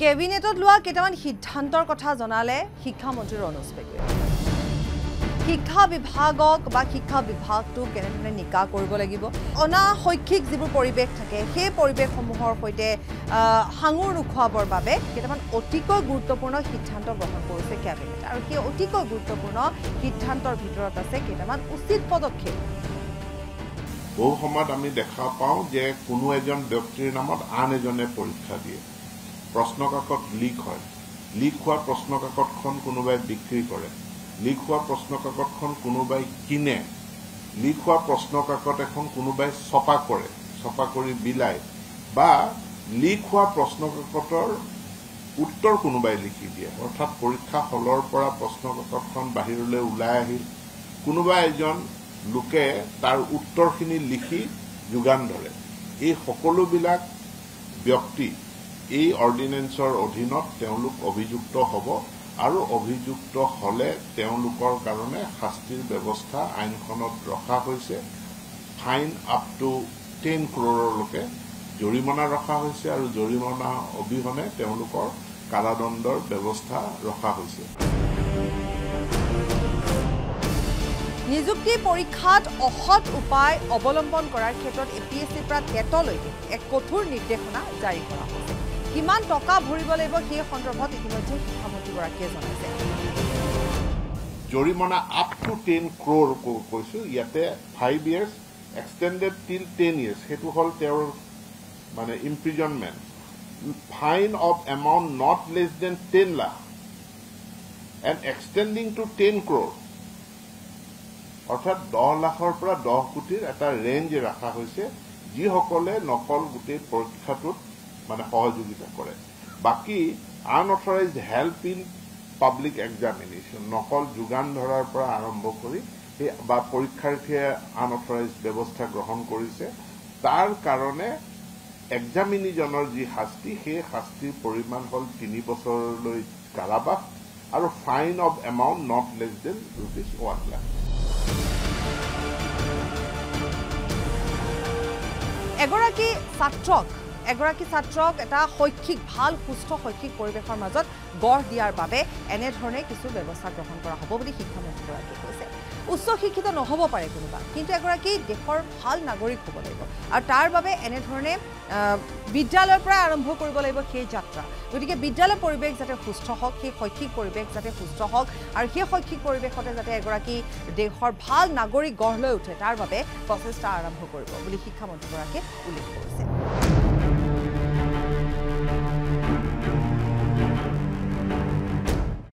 কেবিনেটত লোৱা কেইটামান সিদ্ধান্তৰ কথা জনালে শিক্ষামন্ত্ৰী ৰণোজ পেগুৱে শিক্ষা বিভাগক বা শিক্ষা বিভাগটোক কেনেধৰণে নিকা কৰিব লাগিব অনা শৈক্ষিক যিবোৰ পৰিৱেশ থাকে সেই পৰিৱেশসমূহৰ সৈতে সাঙুৰ নোখোৱাবৰ বাবে কেইটামান অতিকৈ গুৰুত্বপূৰ্ণ সিদ্ধান্ত গ্ৰহণ কৰিছে কেবিনেট। আৰু সেই অতিকৈ গুৰুত্বপূৰ্ণ সিদ্ধান্তৰ ভিতৰত আছে কেইটামান উচিত পদক্ষেপ। বহু সময়ত আমি দেখা পাওঁ যে কোনো এজন ব্যক্তিৰ নামত আন এজনে পৰীক্ষা দিয়ে। প্ৰশ্ন কাকত লিক হয়। লিক হোৱা প্ৰশ্ন কাকতখন কোনোবাই বিক্ৰী কৰে। লিক হোৱা প্ৰশ্ন কাকতখন কোনোবাই কিনে। লিক হোৱা প্ৰশ্ন কাকত এখন কোনোবাই ছপা কৰে ছপা কৰি বিলায় বা লিক হোৱা প্ৰশ্ন কাকতৰ উত্তৰ কোনোবাই লিখি দিয়ে। অৰ্থাৎ পৰীক্ষা হলৰ পৰা প্ৰশ্ন কাকতখন বাহিৰলৈ ওলাই আহিল। কোনোবা এজন লোকে তাৰ উত্তৰখিনি লিখি যোগান ধৰে। এই সকলোবিলাক ব্যক্তি এই অৰ্ডিনেন্সৰ অধীনত তেওঁলোক অভিযুক্ত হ'ব আৰু অভিযুক্ত হলে তেওঁলোকৰ কাৰণে শাস্তিৰ ব্যৱস্থা আইনখনত ৰখা হৈছে। ফাইন আপ টু টেন ক্ৰৰলৈকে জৰিমনা ৰখা হৈছে আৰু জৰিমনা অবিহনে তেওঁলোকৰ কাৰাদণ্ডৰ ব্যৱস্থা ৰখা হৈছে। নিযুক্তি পৰীক্ষাত অসৎ উপায় অৱলম্বন কৰাৰ ক্ষেত্ৰত এ পি এছ চিৰ পৰা টেটলৈকে এক কঠোৰ নিৰ্দেশনা জাৰি কৰা হৈছে। কিমান টকা ভৰিব লাগিব সেই সন্দৰ্ভত ইতিমধ্যে শিক্ষামন্ত্ৰীগৰাকীয়ে জনাইছে। জৰিমনা আপ টু টেন ক্ৰ'ৰ কৈছো। ইয়াতে five years extended till ten years সেইটো হ'ল তেওঁৰ মানে imprisonment fine of amount not less than ten lakh and extending to ten crore অৰ্থাৎ দহ লাখৰ পৰা দহ কোটিৰ এটা ৰেঞ্জ ৰখা হৈছে। যিসকলে নকল গোটেই পৰীক্ষাটোত মানে সহযোগিতা কৰে। বাকী unauthorised help in public examination নকল যোগান ধৰাৰ পৰা আৰম্ভ কৰি বা পৰীক্ষাৰ্থীয়ে আনঅথৰাইজ ব্যৱস্থা গ্ৰহণ কৰিছে তাৰ কাৰণে এক্সামিনিজনৰ যি শাস্তি সেই শাস্তিৰ পৰিমাণ হ'ল তিনি বছৰলৈ কাৰাবাস আৰু fine of amount not less than rupees one lakh এগৰাকী ছাত্ৰক এগৰাকী ছাত্ৰক এটা শৈক্ষিক ভাল সুস্থ শৈক্ষিক পৰিৱেশৰ মাজত গঢ় দিয়াৰ বাবে এনেধৰণে কিছু ব্যৱস্থা গ্ৰহণ কৰা হ'ব বুলি শিক্ষামন্ত্ৰীগৰাকীয়ে কৈছে। উচ্চ শিক্ষিত নহ'ব পাৰে কোনোবা কিন্তু এগৰাকী দেশৰ ভাল নাগৰিক হ'ব লাগিব। আৰু তাৰ বাবে এনেধৰণে বিদ্যালয়ৰ পৰা আৰম্ভ কৰিব লাগিব সেই যাত্ৰা। গতিকে বিদ্যালয় পৰিৱেশ যাতে সুস্থ হওক সেই শৈক্ষিক পৰিৱেশ যাতে সুস্থ হওক আৰু সেই শৈক্ষিক পৰিৱেশতে যাতে এগৰাকী দেশৰ ভাল নাগৰিক গঢ় লৈ উঠে তাৰ বাবে প্ৰচেষ্টা আৰম্ভ কৰিব বুলি শিক্ষামন্ত্ৰীগৰাকীয়ে উল্লেখ কৰিছে।